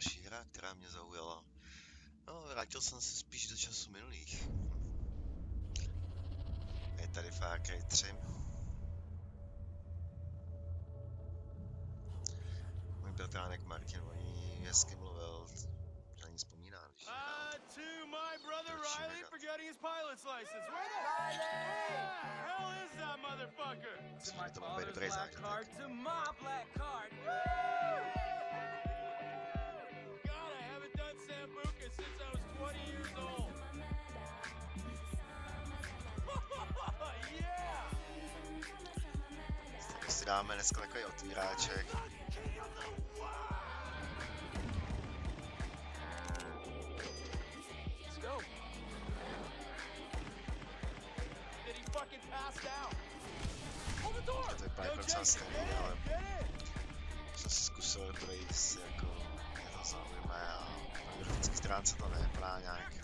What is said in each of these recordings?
další hra, která mě zaujala. No, vrátil jsem se spíš do času minulých. Je tady Far Cry 3. Můj bratránek Martin o ní hezky mluvil, na ní vzpomíná, když. Uh, to my brother Riley for getting his pilot's license. Where the Riley! hell is that motherfucker? My to být father's black card to my black card. I was 20 years old. yeah! Tak si dáme dneska takový otvíráček. Let's go. Did he fucking pass out? Hold the door! To vypadá Yo, jako docela stejný, ale jsem si zkusil projít jako mě to zaujme a po grafické stránce to nevypadá nějak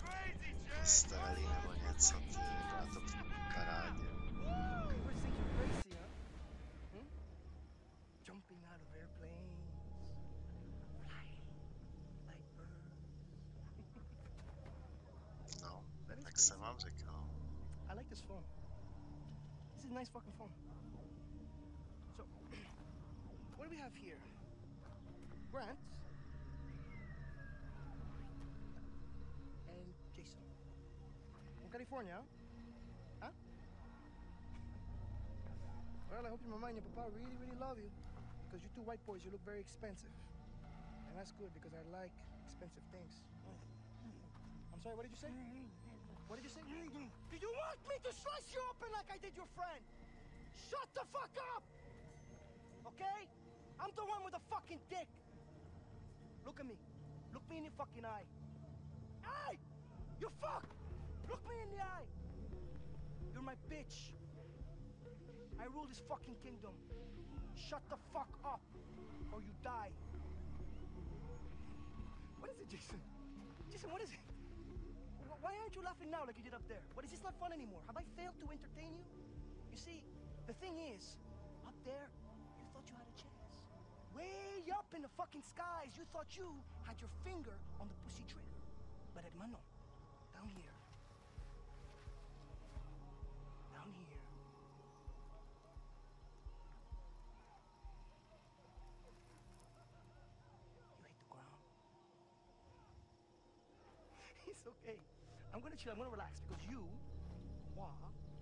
sterilý nebo něco, ty vypadá to parádně. You think you're crazy, huh? Hmm? Jumping out of airplanes, flying like birds. No, That is tak crazy. jsem vám říkal. I like this phone. This is a nice fucking phone. So, what do we have here? Grant California, huh? Well, I hope your mama and your papa really, really love you. Because you two white boys, you look very expensive. And that's good because I like expensive things. I'm sorry, what did you say? What did you say? Do you want me to slice you open like I did your friend? Shut the fuck up! Okay? I'm the one with the fucking dick. Look at me. Look me in the fucking eye. Hey! You fuck! Look me in the eye. You're my bitch. I rule this fucking kingdom. Shut the fuck up, or you die. What is it, Jason? Jason, what is it? Why aren't you laughing now like you did up there? What is this not fun anymore? Have I failed to entertain you? You see, the thing is, up there, you thought you had a chance. Way up in the fucking skies, you thought you had your finger on the pussy trigger. But hermano, down here, It's okay. I'm gonna chill. I'm gonna relax because you, Wah,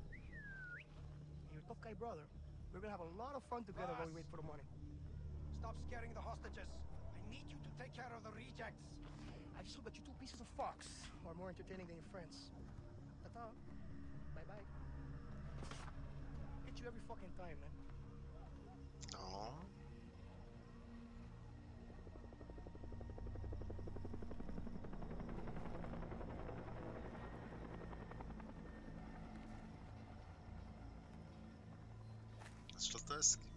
and your tough guy brother, we're gonna have a lot of fun together while we wait for the money. Stop scaring the hostages. I need you to take care of the rejects. I just hope that you two pieces of fox are more entertaining than your friends. Ta-ta. Bye-bye. Hit you every fucking time, man. No, fantastisch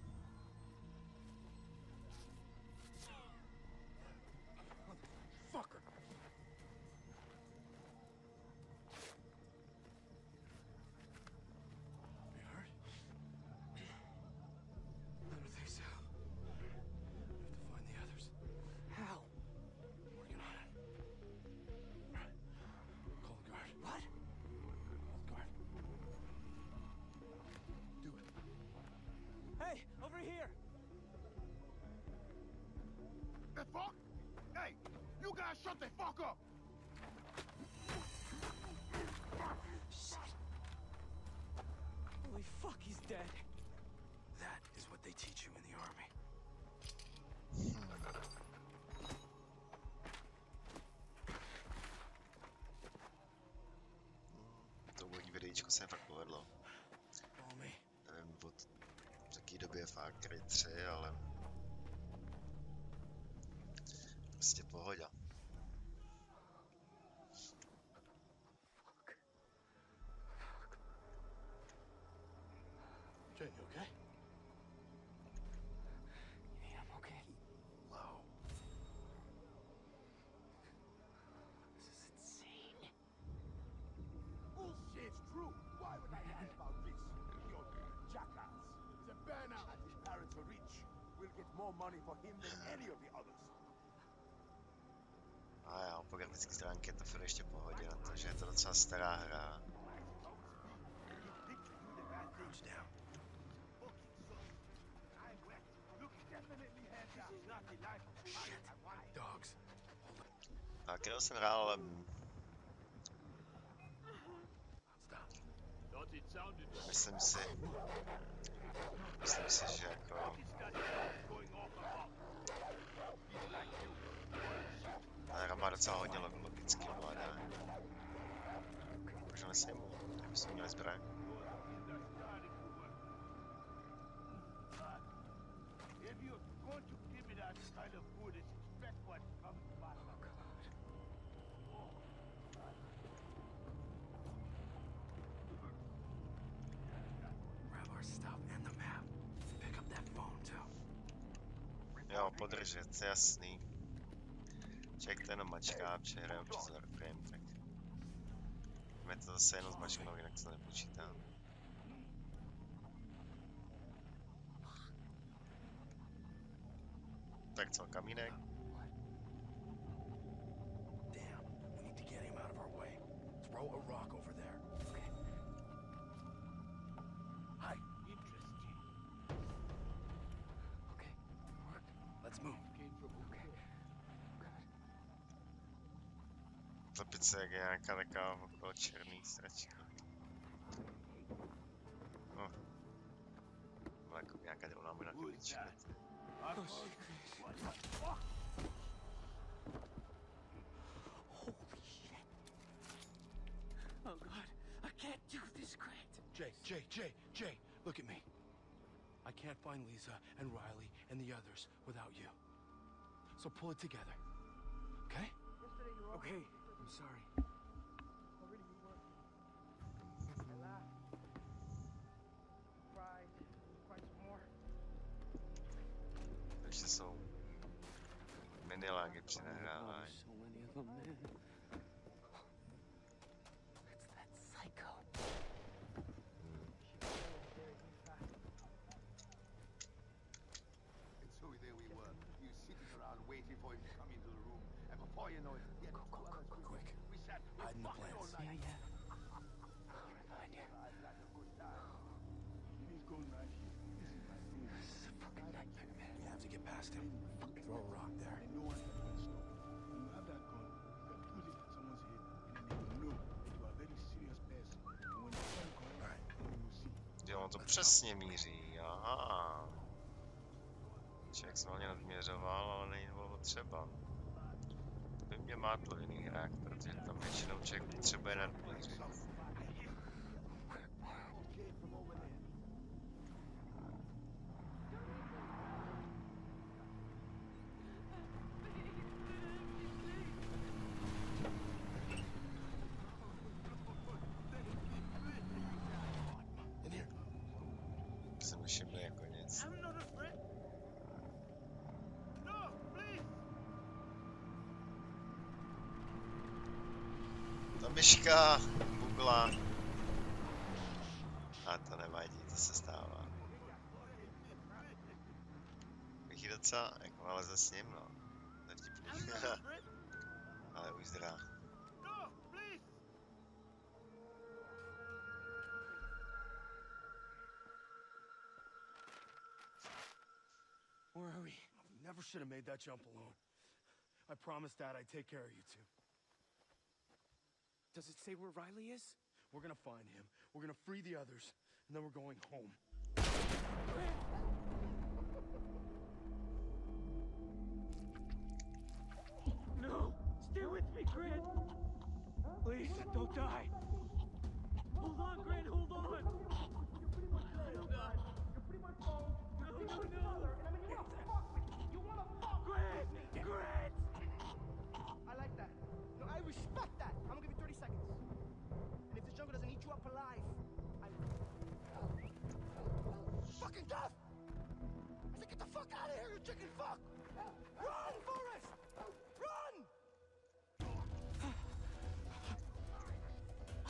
videíčko se fakt povedlo. Nevím od jaký době je Far Cry 3, ale prostě pohoda. Jane, you okay? Money for him than any of the others. A jo, po grafické stránce je to furt ještě pohodě, na to, že je to docela stará hra. A kterou jsem hrál, ale myslím si, myslím si, že jako going off the hop. ta hra má docela hodně log- logický ovládání. Můžeme s ním, jak jsme měli zbraň. If you're going to give me that kind of food, expect what's coming back. Grab our stuff and the map. Pick up that phone too. Jo, podržet, jasný. To jenom mačká, přehrajeme přes Warframe, tak... Mě to zase jenom zmačknou, jinak to nepočítám. Tak co, kamínek? Topit se jak je nějaká taková okolo černý sračka. No. Byla jako nějaká drobná možná chybička. I found what the fuck? Holy shit. Oh god, I can't do this, Grant. Jay, Jay, Jay, Jay, look at me. I can't find Lisa and Riley and the others without you. So pull it together. Okay? Yesterday you were all Okay. I'm sorry. No, really, you were. I laughed. Cried. Cried some more. Takže jsou minilágy při so many of them, man. It's that psycho. And so there we were, you sitting around waiting for him to come into the room. He had Go, go, go, go, quick. We Hide in the plants. Yeah, yeah. I'll remind you. Right. This is a fucking nightmare, man. We have to get past him. Throw a rock there. No one can stop. When you have that gun, you can it at someone's head, and then they will know that you are a very serious person. And when the comes, Alright. then you will see. Míří, aha. Nadměřoval, ale není bylo třeba. V jiných hrách, protože tam většinou člověk potřebuje. In here. Jsem všiml jako Ta myška bubla. A to nevadí, to se stává. Bych ji docela, jako ale za s ním, no. To je vtipný. I'm not afraid. ale už zdrá. Where are we? Never should have made that jump alone. I promised Dad I'd take care of you two. Does it say where Riley is? We're gonna find him. We're gonna free the others, and then we're going home. No! Stay with me, Grant! Please, don't die! Hold on, Grant, hold on! Oh, God. No, no, no! Grant! Grant! Chicken fuck! Run, Forrest! Run!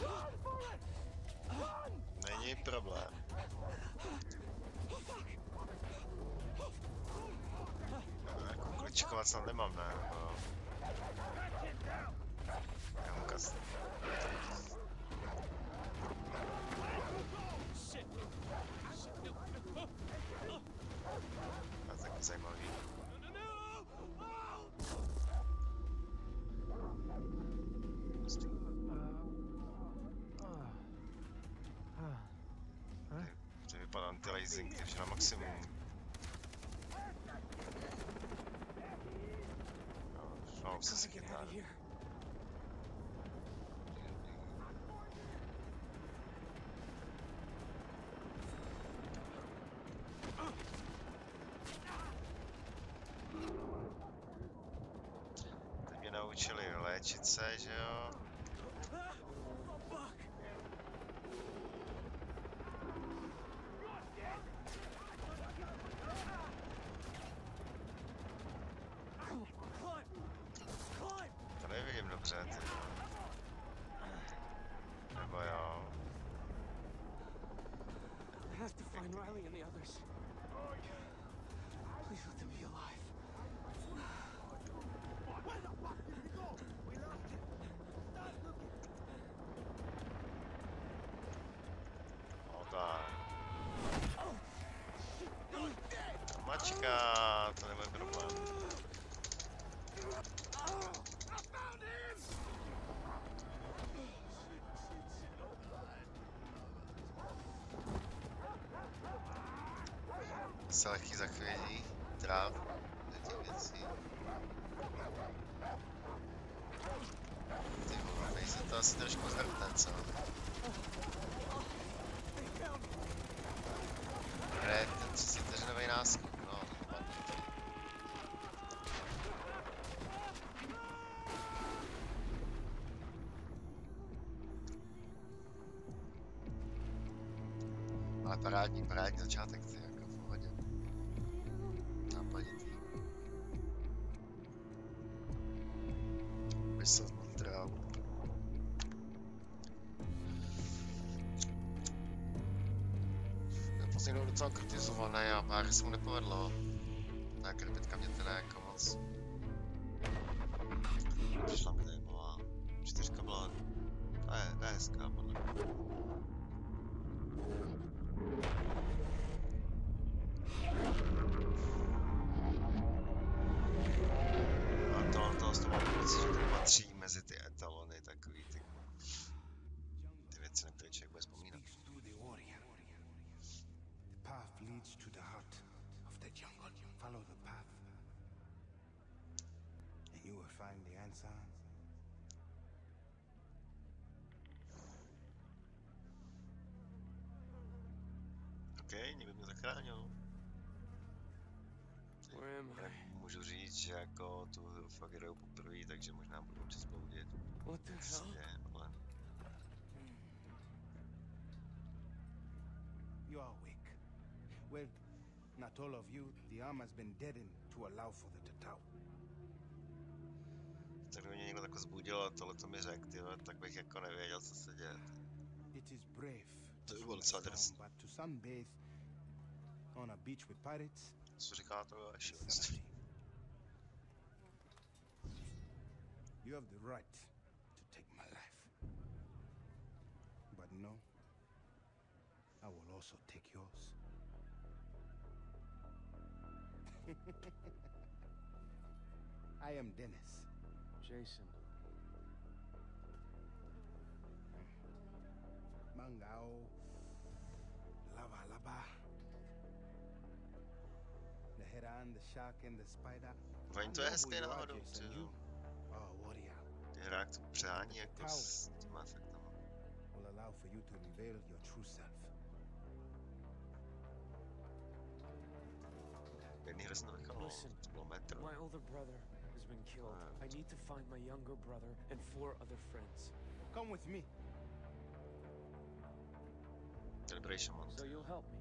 Run, Forrest! Run! Není problém. Jako snad nemám, ne? No. Já ukaz. Shit. Shit, no, no, oh, To je taky zajímavý. no, no, no! Oh! Prostě že vypadá anti-lasing, takže na maximum. No, už se si mě naučili léčit se, že jo? Ah! Oh, fuck! Climb! Climb! To nevidím dobře, ty. Nebo jo. I have to find Riley and the others. Please let them be alive. O tak. Mačka, to nebude problém. Se lehký zachvědí, tráv, těch věcí. Ty vole, se to asi trošku zhrtne, co? Ne, ten 30 vteřinový náskok, no. padne to. Ale parádní, parádní začátek, ty Vyslovný trávu. Poslední dobou docela kritizovaný a pár se mu nepovedlo. Ta krbitka mě teda jako moc... find the answer. OK, někdo mě zachránil. Where am I? můžu říct, že jako tu hru fakt hraju poprvé, takže možná budu občas poudit. What the hell? děje, ale hmm. You are awake. Well, not all of you. The arm has been deadened to allow for the Tatao. Tak kdyby mě někdo takhle zbudil a tohle to mi řekl, ty vole, tak bych jako nevěděl, co se děje. It is brave. To by bylo docela drsný. But to sunbathe on a beach with pirates Co říká to je šílenství. You have the right to take my life. But no, I will also take yours. I am Dennis. Jason. Mangao. Lava lava. The heron, the shark, and the spider. Oni to I je know who hezké you are, náhodou, Jason. ty You a warrior. Ty hrák to přehání jako Tau. s těma efektama. Will allow for you to reveal your true self. Jedný hry jsem to nechal. Listen, To bylo metro. My older brother has been killed. I need to find my younger brother and four other friends. Come with me. Celebration Month. So you'll help me.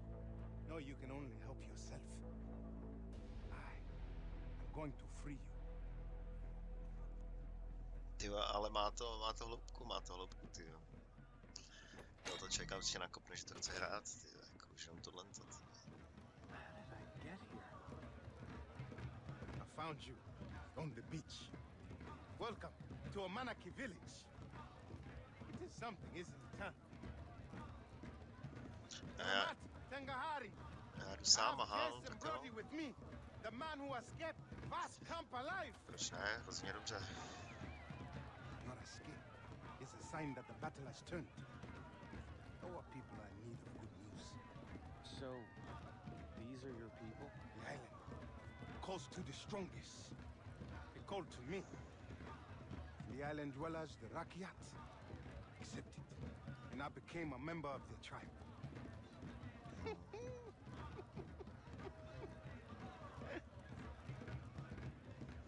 No, you can only help yourself. I am going to free you. Ty ale má to, má to hloubku, má to hloubku, ty jo. To to člověka určitě nakopne, že to chce hrát, ty jo, jako už jenom tohle to. How did I get here? I found you on the beach. Welcome to Amanaki village. It is something, isn't it, huh? Já, Mamat Tangahari. já jdu I sám, have aha, Jason tak jo. Brody with me. The man who escaped Vast Camp alive. Proč ne? Hrozně. Your escape is a sign that the battle has turned. Our people are in need of good news. So, these are your people? The island calls to the strongest. It called to me. The island dwellers, the Rakyat, accepted. And I became a member of their tribe.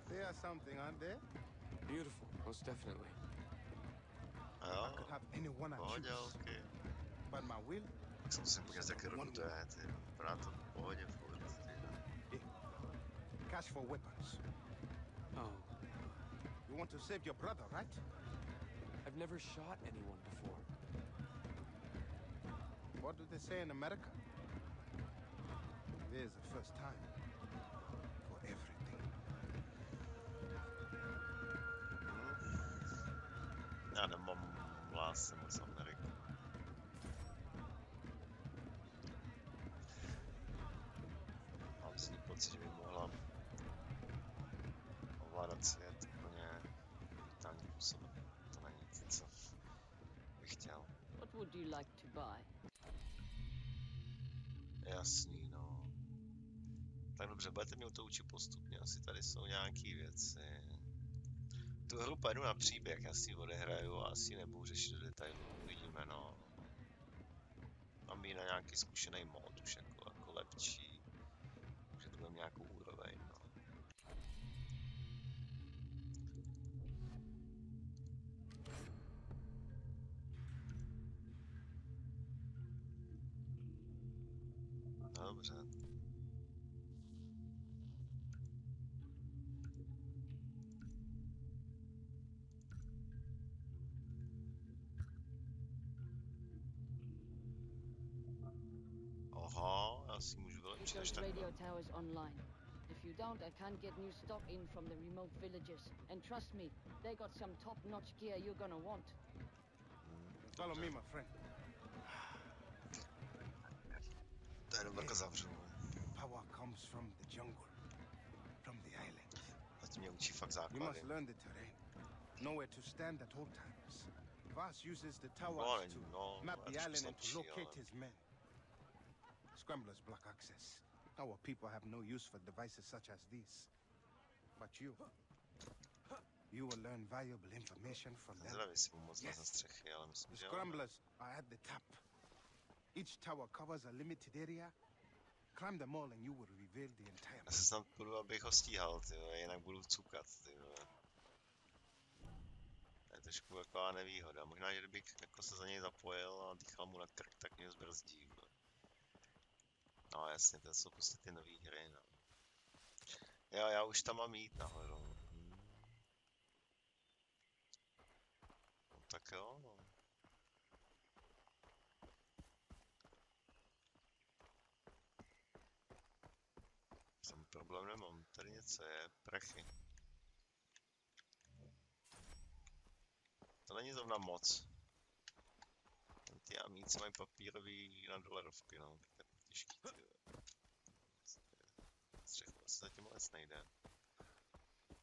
they are something, aren't they? Beautiful, most definitely. A I jo, could have anyone I pohodě, choose. ok. But my will, Tak se musím podívat, jak rodu to je, ty. Vypadá to v pohodě, furt, ty. cash for weapons. Oh, You want to save your brother, right? I've never shot anyone before. What do they say in America? There's a first time for everything. Já nemám lásce moc Ameriky. Mám would you like to buy? Jasný, no. Tak dobře, budete mě to učit postupně, asi tady jsou nějaký věci. Tu hru pojdu na příběh, já si odehraju a asi nebudu řešit do detailů, uvidíme, no. Mám ji na nějaký zkušený mod už jako, jako lepší, že to nějakou radio towers online. If you don't, I can't get new stock in from the remote villages. And trust me, they got some top-notch gear you're gonna want. Follow me, my friend. To jenom takhle zavřu. Power comes from the jungle, from the island. Zatím mě učí fakt You must learn the terrain. Know where to stand at all times. Vas uses the towers to map the island and to locate his men. Scramblers block access. Our people have no use for devices such as these. But you, you will learn valuable information from them. Yes. střechy, The jo. scramblers are at the top. Each tower covers a limited area. Climb them all and you will reveal the entire Já se snad půjdu, abych ho stíhal, ty vole, jinak budu cukat, ty vole. To je trošku taková nevýhoda. Možná, že kdybych jako se za něj zapojil a dýchal mu na krk, tak mě zbrzdí. No jasně, to jsou prostě ty nový hry, no. Jo, já už tam mám jít nahoru. Hmm. No, tak jo, no. Tam problém nemám, tady něco je, prachy. To není zrovna moc. Ty amíci mají papírový na dolarovky, no, těžký, ty. Střechu asi zatím vůbec nejde.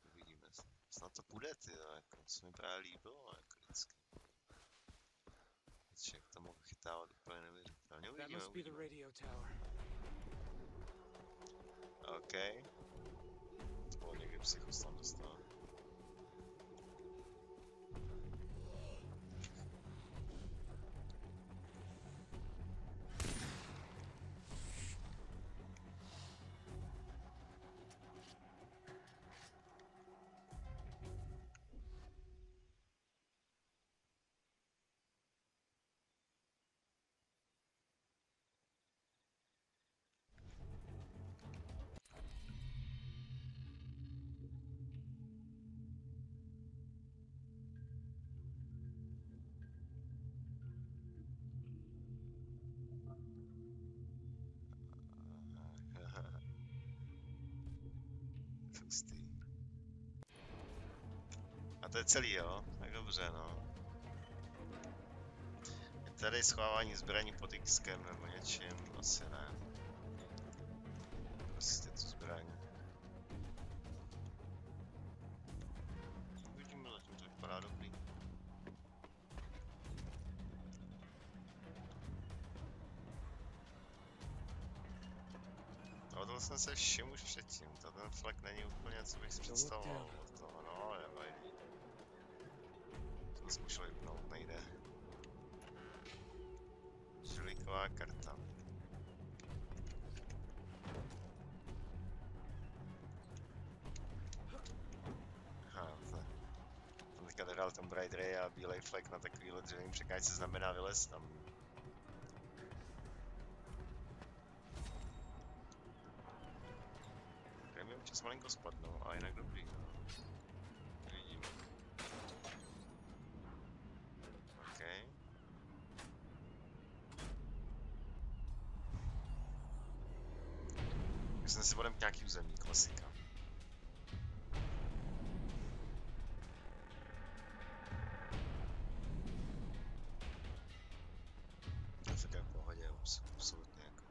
Uvidíme, snad to půjde, ty jako, co mi právě líbilo, jako vždycky. Člověk to mohl chytávat úplně neuvěřitelně, That uvidíme, must be the uvidíme. radio tower. OK. O, někdy psychos tam dostal. To je celý, jo? Tak dobře, no. Je tady schovávání zbraní pod Xkem nebo něčím? Asi ne. Prostě tu zbraň. Uvidíme, zatím to vypadá dobrý. Tohle jsem se všim už předtím, to ten flak není úplně, co bych si představoval od toho, no, nevadí. To jsem šel vypnout, nejde. Žilíková karta. Aha. Jsem teďka hrál Tomb Raider a bílej flek na takovýhle dřevěný překážce znamená vylez tam. Mi občas malinko spadnou, ale jinak dobrý. No. Vidíme. OK. Myslím si budeme nějaký území, klasika. To je v pohodě, abs- absolutně jako.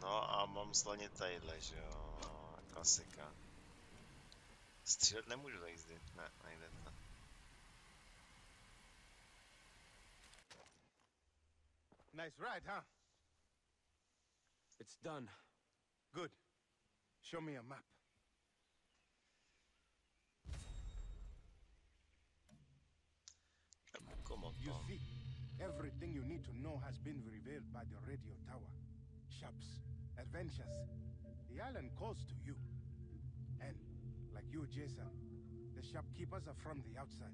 No a mám slaně tadyhle, že jo, klasika. Střílet nemůžu za jízdy, ne, nejde to. Nice ride, huh? It's done. Good. Show me a map. Come on, You see, everything you need to know has been revealed by the radio tower. Shops, adventures. The island calls to you. And, like you, Jason, the shopkeepers are from the outside.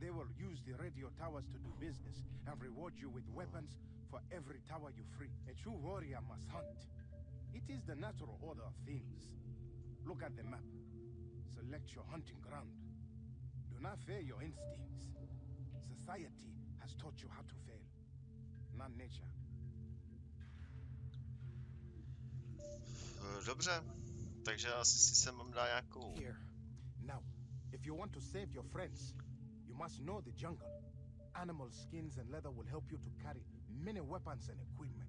They will use the radio towers to do business and reward you with weapons for every tower you free. A true warrior must hunt. It is the natural order of things. Look at the map. Select your hunting ground. Do not fear your instincts. Society has taught you how to fail, not nature. Dobře, takže asi si sem mám dát nějakou... Here. Now, if you want to save your friends, you must know the jungle. Animal skins and leather will help you to carry many weapons and equipment.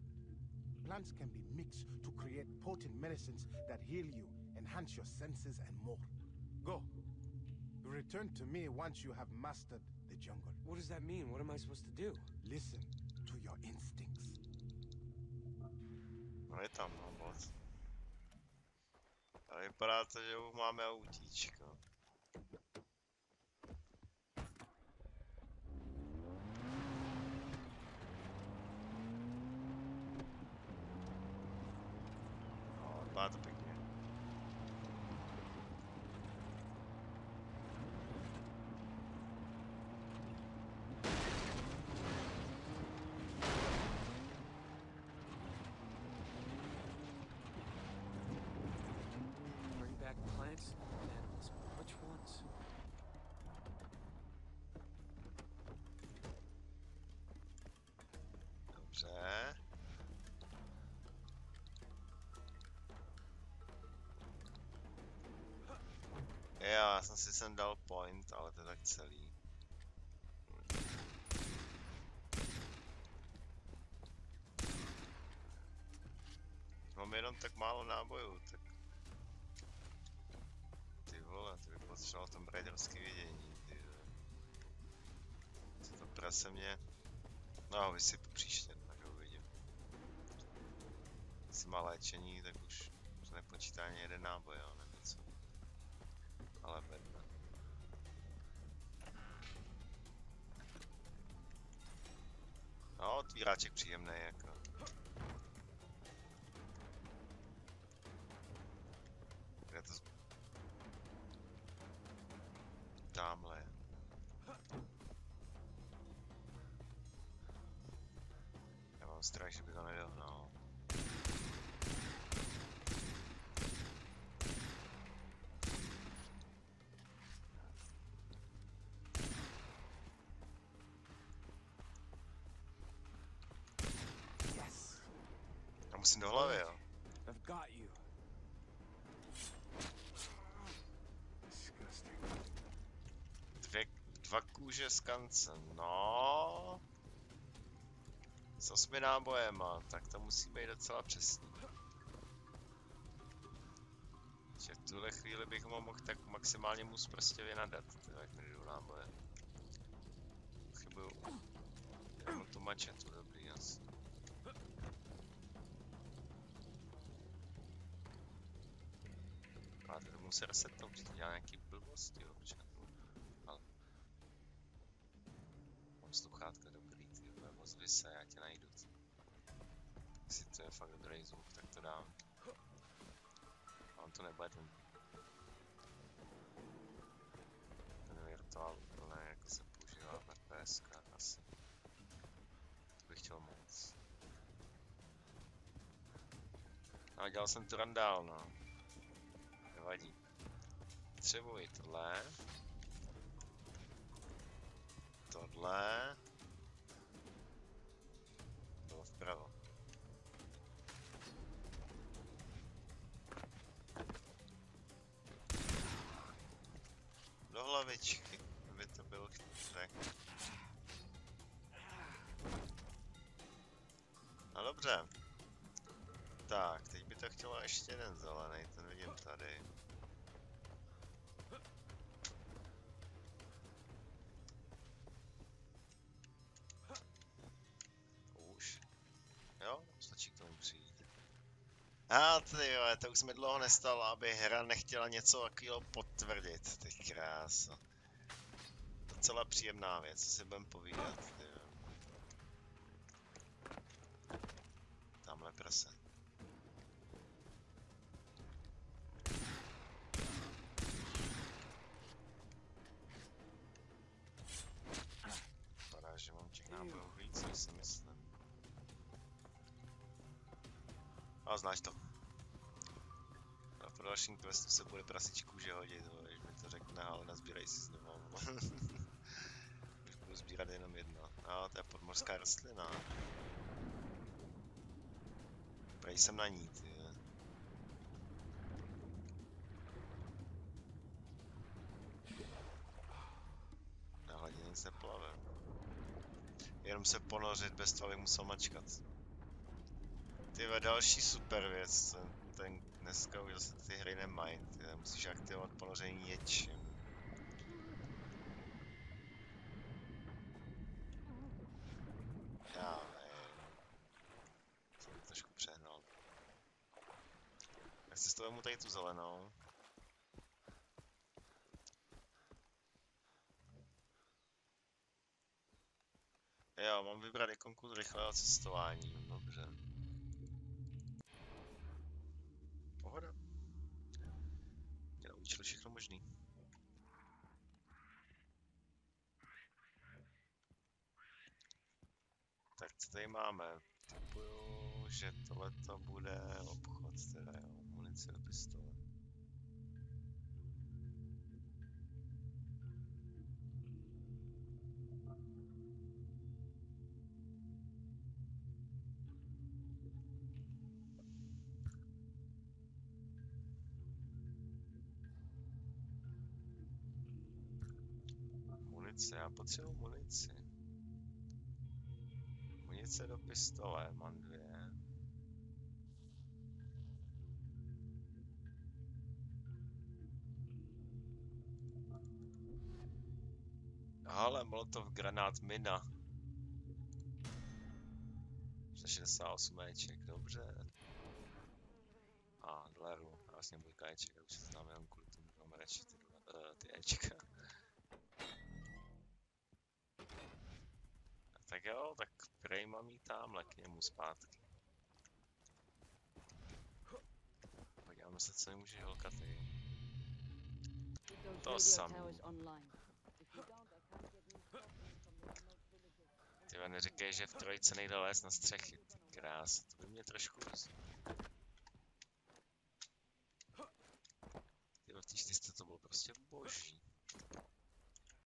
Plants can be mixed to create potent medicines that heal you, enhance your senses, and more. Go. Return to me once you have mastered the jungle. What does that mean? What am I supposed to do? Listen to your instincts. No je tam, no, bod. A vypadá to, že už máme autíčko. Dobře. Jo, já jsem si sem dal point, ale to je tak celý. Mám jenom tak málo nábojů, tak... Ty vole, ty bych potřeboval tam raiderský vidění, ty vole. Co to prase mě... No, vysypu příště, má léčení, tak už, už nepočítá ani jeden náboj, jo, nebo co. Ale bedna. No, otvíráček příjemný, jako. nic do hlavy, jo. Dvě, dva kůže z kance, no. S osmi nábojema, tak to musí být docela přesný. Že v tuhle chvíli bych ho mohl tak maximálně mu prostě vynadat, tyhle, jak nejdou náboje. Chybuju. Já mu tu mačetu, dobrý, jasný. Musí resetnout, že to dělá nějaký blbosti občas. Ale... Mám sluchátka dobrý, ty vole, ozvi se, já tě najdu. Jestli to je fakt dobrý zvuk, tak to dám. A on to nebude ten... Ten virtuál úplně jako se používá v FPS asi. To bych chtěl moc. No, dělal jsem to randál, no. Nevadí. Potřebuji tohle. Tohle. Bylo vpravo. Do hlavičky, aby to byl chytrek. No dobře. Tak, teď by to chtělo ještě jeden zelený, ten vidím tady. To už mi dlouho nestalo, aby hra nechtěla něco takového potvrdit, ty krása. Docela příjemná věc, co si budem povídat, ty jo. Tamhle prase. Vypadá, že mám těch víc, si myslím. A znáš to. Dalším questu se bude prasič kůže hodit, vole, když mi to řekne, ale nazbírej si znovu. Budu sbírat jenom jedno. A to je podmořská rostlina. Prej jsem na ní, ty. Na hladině nic neplave. Jenom se ponořit bez toho, musel mačkat. Ty další super věc, ten dneska už zase ty hry nemají, ty musíš aktivovat ponoření něčím. Já. Jsem trošku přehnal. Tak si z toho vemu tady tu zelenou. Jo, mám vybrat ikonku rychlého cestování, dobře. Pohoda. Mě naučili všechno možný. Tak co tady máme? Typuju, že tohle to bude obchod teda jo, munice do pistole. Munice, já potřebuji munici. Munice do pistole, mám dvě. Ale molotov granát mina. 68 éček, dobře. A dolarů, vlastně bojka éček, už se znám jenom kvůli tomu, že mám radši ty, uh, ty éčka. Tak jo, tak prej mám jít tamhle k němu zpátky. Podíváme se, co nemůže holka ty. To samý. towers online. If you don't, I can't get new stock in from the remote villages. Ty neříkej, že v trojce nejde lézt na střechy. Ty Krás, to by mě trošku roz... Ty v té to bylo prostě boží.